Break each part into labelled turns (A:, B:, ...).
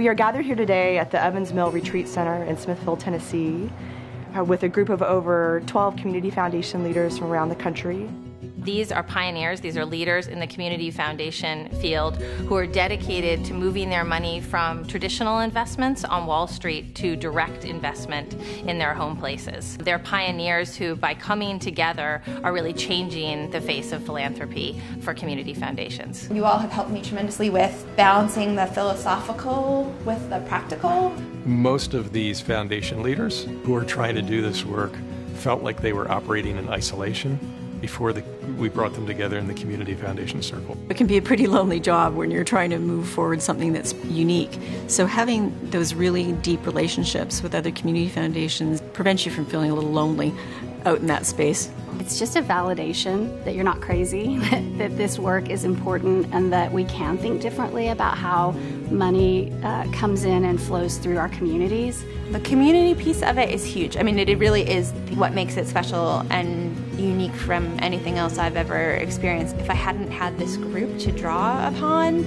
A: We are gathered here today at the Evins Mill Retreat Center in Smithville, Tennessee, uh, with a group of over 12 Community Foundation leaders from around the country.
B: These are pioneers, these are leaders in the community foundation field who are dedicated to moving their money from traditional investments on Wall Street to direct investment in their home places. They're pioneers who, by coming together, are really changing the face of philanthropy for community foundations.
C: You all have helped me tremendously with balancing the philosophical with the practical.
D: Most of these foundation leaders who are trying to do this work felt like they were operating in isolation before the, we brought them together in the Community Foundation Circle.
E: It can be a pretty lonely job when you're trying to move forward something that's unique. So having those really deep relationships with other community foundations prevents you from feeling a little lonely out in that space.
F: It's just a validation that you're not crazy, that, that this work is important, and that we can think differently about how money uh, comes in and flows through our communities.
C: The community piece of it is huge. I mean, it really is what makes it special and unique from anything else I've ever experienced. If I hadn't had this group to draw upon,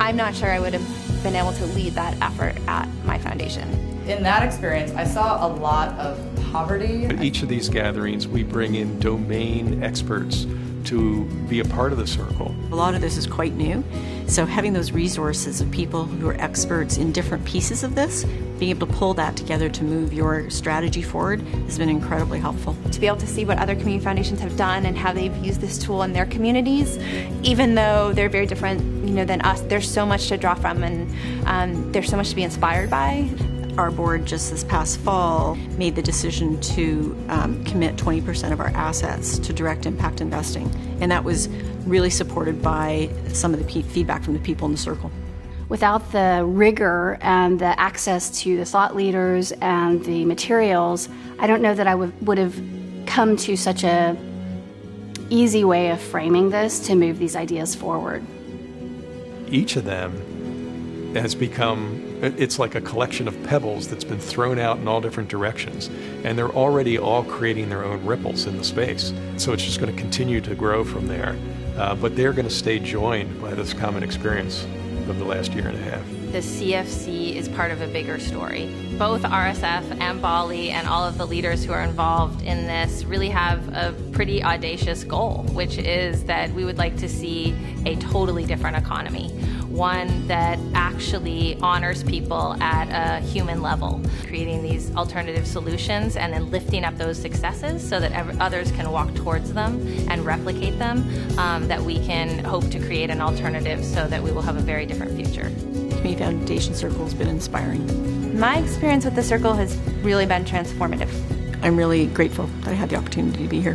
C: I'm not sure I would have been able to lead that effort at my foundation.
G: In that experience, I saw a lot of poverty.
D: At each of these gatherings, we bring in domain experts to be a part of the circle.
E: A lot of this is quite new, so having those resources of people who are experts in different pieces of this, being able to pull that together to move your strategy forward has been incredibly helpful.
C: To be able to see what other community foundations have done and how they've used this tool in their communities, even though they're very different, you know, than us, there's so much to draw from and um, there's so much to be inspired by
E: our board just this past fall made the decision to um, commit 20% of our assets to direct impact investing. And that was really supported by some of the feedback from the people in the circle.
F: Without the rigor and the access to the thought leaders and the materials, I don't know that I would, would have come to such a easy way of framing this to move these ideas forward.
D: Each of them has become it's like a collection of pebbles that's been thrown out in all different directions. And they're already all creating their own ripples in the space. So it's just going to continue to grow from there. Uh, but they're going to stay joined by this common experience of the last year and a half
B: the CFC is part of a bigger story. Both RSF and BALLE and all of the leaders who are involved in this really have a pretty audacious goal, which is that we would like to see a totally different economy one that actually honors people at a human level, creating these alternative solutions and then lifting up those successes so that others can walk towards them and replicate them, um, that we can hope to create an alternative so that we will have a very different future.
E: Community Foundation Circle has been inspiring.
C: My experience with the Circle has really been transformative.
E: I'm really grateful that I had the opportunity to be here.